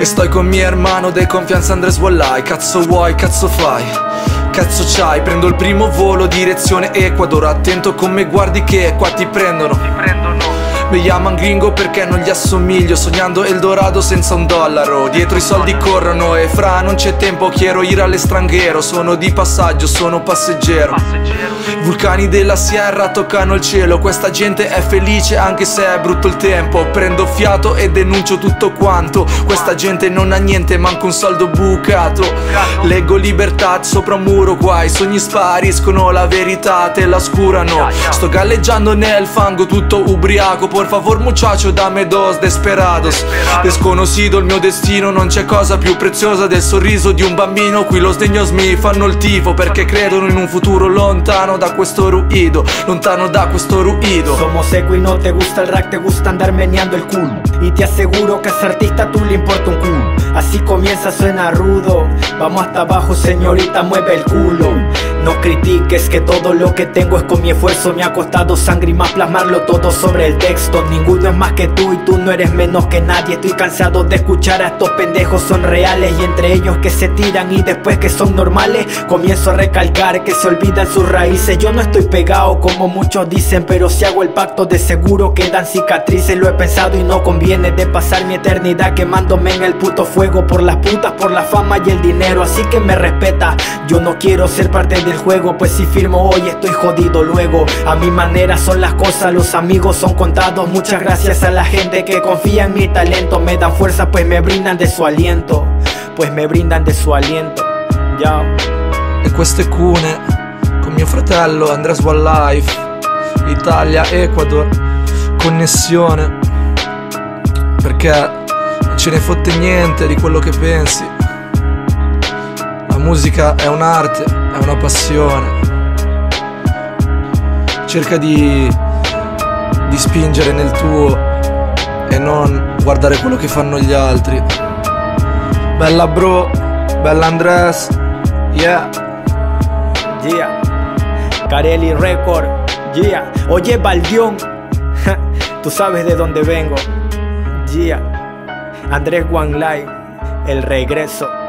Estoy con mi hermano de confianza Andres Wallai. Cazzo vuoi, cazzo fai? Cazzo c'hai? Prendo il primo volo, direzione Ecuador. Attento come guardi che qua ti prendono. Ti prendono. Mi chiamano gringo perché non gli assomiglio. Sognando Eldorado senza un dollaro. Dietro i soldi corrono e fra non c'è tempo. Quiero ir all'estranghero Sono di passaggio, sono passeggero Vulcani della sierra toccano il cielo. Questa gente è felice anche se è brutto il tempo. Prendo fiato e denuncio tutto quanto. Questa gente non ha niente, manco un soldo bucato. Leggo libertà sopra un muro qua. I sogni spariscono, la verità te la scurano Sto galleggiando nel fango tutto ubriaco. Por favor muchacho dame dos desperados. Desconocido il mio destino non c'è cosa più preziosa del sorriso di un bambino. Qui lo sdegnos mi fanno il tifo perché credono in un futuro lontano da questo ruido Lontano da questo Somos eco y no te gusta el rap, te gusta andar meneando el culo. Y te aseguro que a ese artista tú le importa un culo Así comienza, suena rudo. Vamos hasta abajo señorita, mueve el culo. No critiques que todo lo que tengo es con mi esfuerzo. Me ha costado sangre y más plasmarlo todo sobre el texto. Ninguno es más que tú y tú no eres menos que nadie. Estoy cansado de escuchar a estos pendejos son reales. Y entre ellos que se tiran y después que son normales Comienzo a recalcar que se olvidan sus raíces. Yo no estoy pegado como muchos dicen Pero si hago el pacto de seguro quedan cicatrices. Lo he pensado y no conviene de pasar mi eternidad Quemándome en el puto fuego por las putas, por la fama y el dinero Así que me respeta, yo no quiero ser parte de juego Pues si firmo hoy estoy jodido luego. A mi manera son las cosas, los amigos son contados. Muchas gracias a la gente que confía en mi talento. Me dan fuerza pues me brindan de su aliento Pues me brindan de su aliento. Ya. E questo è Cune Con mio fratello Andres One Life Italia, Ecuador Connessione. Perché ce ne fotte niente di quello che pensi La musica è un'arte è una passione. Cerca di, di spingere nel tuo e non guardare quello che fanno gli altri. Bella bro, bella Andres, yeah. Yeah. Carelli Record, yeah. Oye Baldión, tú sabes de dónde vengo. Yeah. Andrés One Life, el regreso.